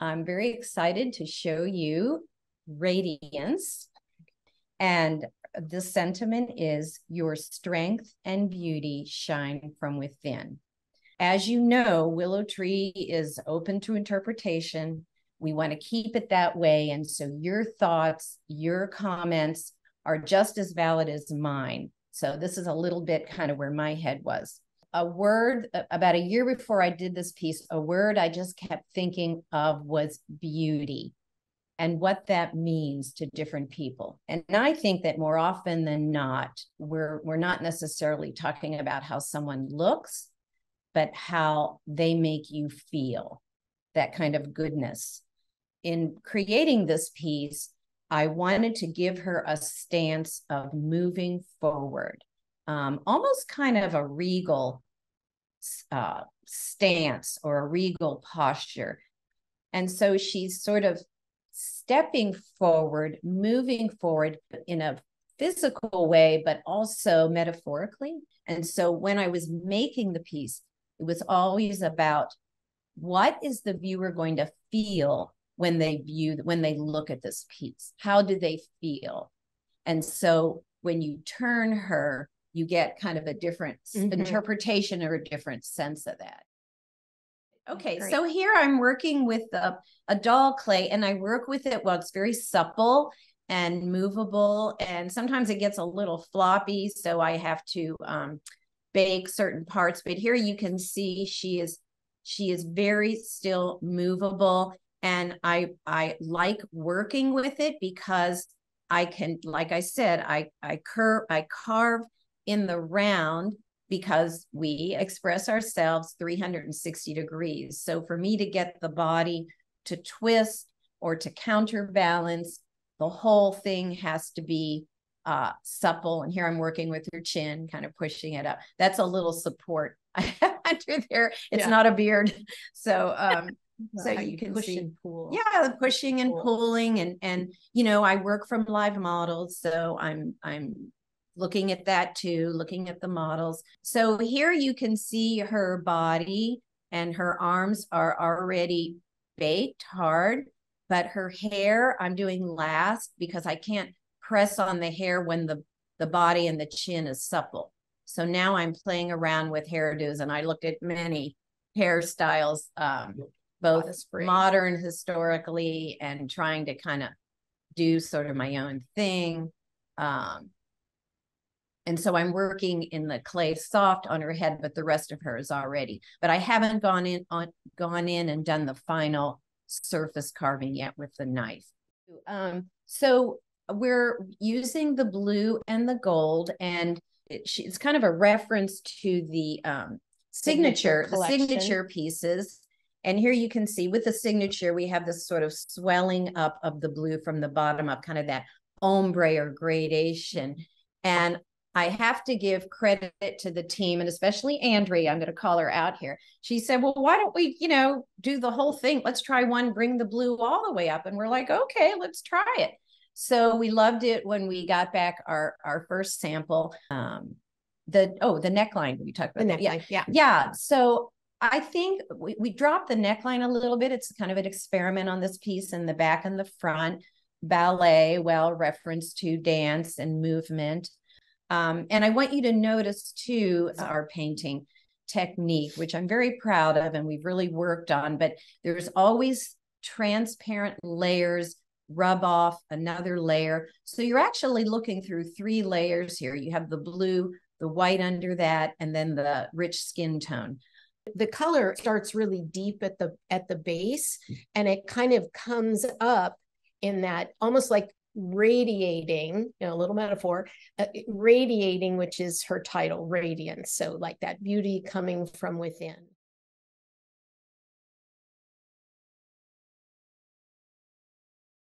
I'm very excited to show you Radiance. And the sentiment is Your strength and beauty shine from within. As you know, Willow Tree is open to interpretation. We want to keep it that way. And so your thoughts, your comments are just as valid as mine. So this is a little bit kind of where my head was a word about a year before I did this piece, a word I just kept thinking of was beauty and what that means to different people. And I think that more often than not, we're we're not necessarily talking about how someone looks, but how they make you feel that kind of goodness. In creating this piece, I wanted to give her a stance of moving forward um, almost kind of a regal uh, stance or a regal posture. And so she's sort of stepping forward, moving forward in a physical way, but also metaphorically. And so when I was making the piece, it was always about what is the viewer going to feel when they view when they look at this piece how do they feel and so when you turn her you get kind of a different mm-hmm. interpretation or a different sense of that. Okay, Great. so here I'm working with a, a doll clay and I work with it well, it's very supple and movable. And sometimes it gets a little floppy. So I have to um, bake certain parts. But here you can see she is she is very still movable. And I I like working with it because I can, like I said, I I curve, I carve in the round because we express ourselves 360 degrees. So for me to get the body to twist or to counterbalance, the whole thing has to be uh, supple. And here I'm working with your chin, kind of pushing it up. That's a little support I have under there. It's yeah. not a beard. So um so you, you can push see, and pull. Yeah, pushing and pull. pulling and and you know, I work from live models, so I'm I'm looking at that too, looking at the models. So here you can see her body and her arms are already baked hard, but her hair I'm doing last because I can't press on the hair when the, the body and the chin is supple. So now I'm playing around with hairdos and I looked at many hairstyles, um, both modern historically and trying to kind of do sort of my own thing. Um, and so I'm working in the clay soft on her head, but the rest of her is already. But I haven't gone in on gone in and done the final surface carving yet with the knife. Um, so we're using the blue and the gold, and it, it's kind of a reference to the um, signature, signature the signature pieces. And here you can see with the signature, we have this sort of swelling up of the blue from the bottom up, kind of that ombre or gradation. And I have to give credit to the team and especially Andrea. I'm going to call her out here. She said, Well, why don't we, you know, do the whole thing? Let's try one, bring the blue all the way up. And we're like, Okay, let's try it. So we loved it when we got back our, our first sample. Um, the, oh, the neckline we talked about. The neckline, yeah. Yeah. Yeah. So I think we, we dropped the neckline a little bit. It's kind of an experiment on this piece in the back and the front. Ballet, well, reference to dance and movement. Um, and I want you to notice too our painting technique, which I'm very proud of and we've really worked on, but there's always transparent layers, rub off another layer. So you're actually looking through three layers here. You have the blue, the white under that, and then the rich skin tone the color starts really deep at the at the base and it kind of comes up in that almost like radiating, you know, a little metaphor, uh, radiating, which is her title, radiance. So, like that beauty coming from within.